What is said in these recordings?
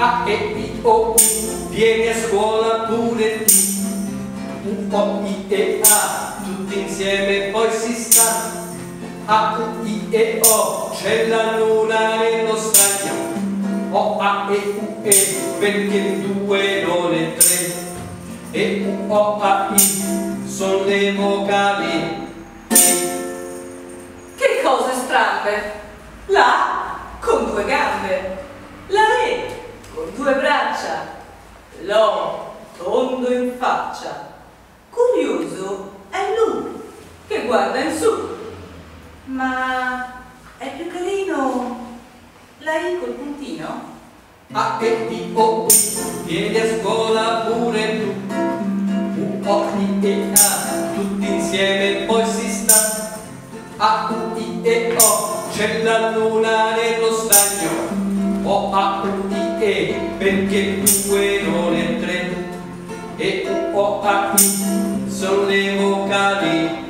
A, E, I, O, vieni a scuola pure tu. U, O, I, E, A, tutti insieme poi si sta. A, U, I, E, O, c'è la luna nello stagno. O, A, E, U, E, perché due non è tre. E, U, O, A, I, sono le vocali. Che cose strambe! La con due gambe, la E con due braccia, l'O tondo in faccia. Curioso è lui che guarda in su. Ma è più carino la I col puntino? A, E, I, O, U, vieni a scuola pure tu. U, O, I, E, A, tutti insieme poi si sta. A, U, I, E, O, c'è la luna nello stagno. O, A, U, I, E, perché due non è tre. E, U, O, A, I, sono le vocali.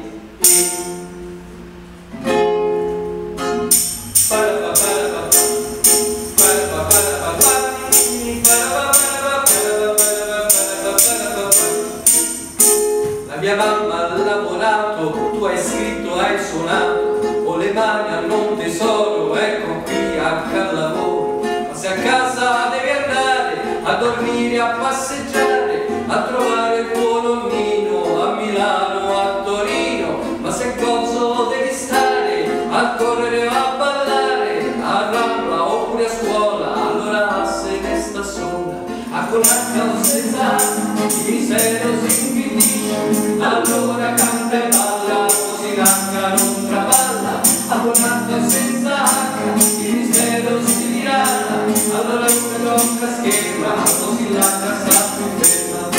La mia mamma ha lavorato, tu hai scritto, hai suonato, dormire, a passeggiare, a trovare il tuo nonnino a Milano, a Torino, ma se coso devi stare a correre a ballare, a Rambla oppure a scuola, allora se ne sta sola, a con H o senza il mistero si infinisce, allora canta e balla, così l'H Doce la casa tu